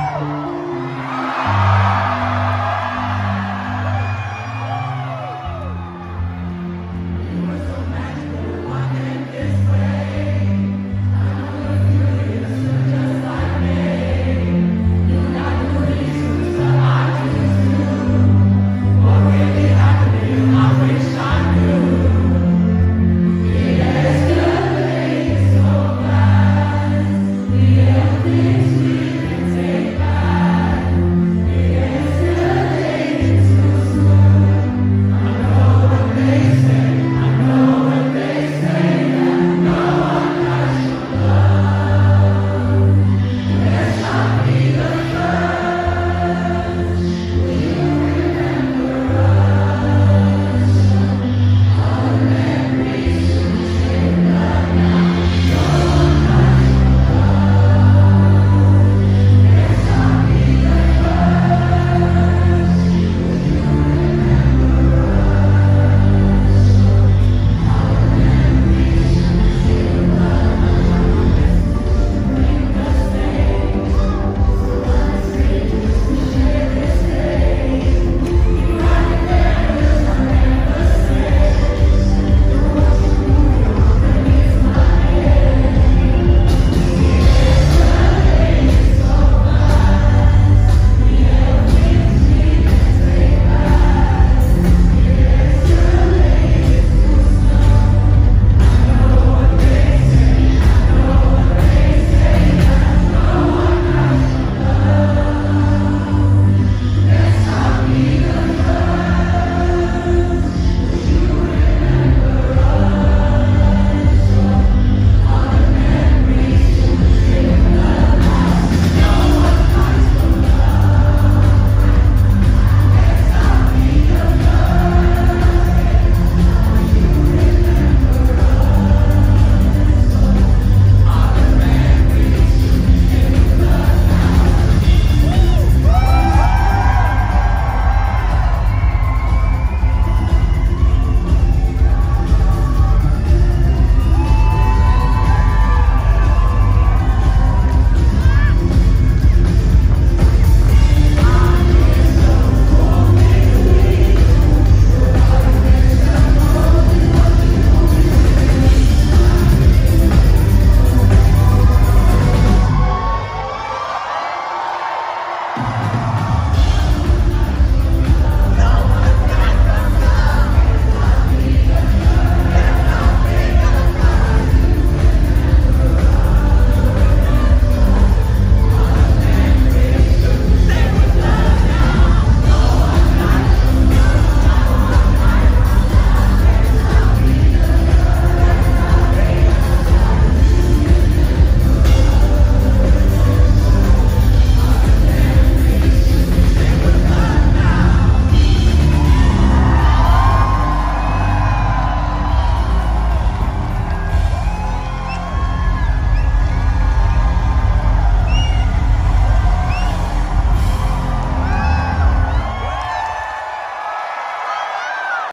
Woo!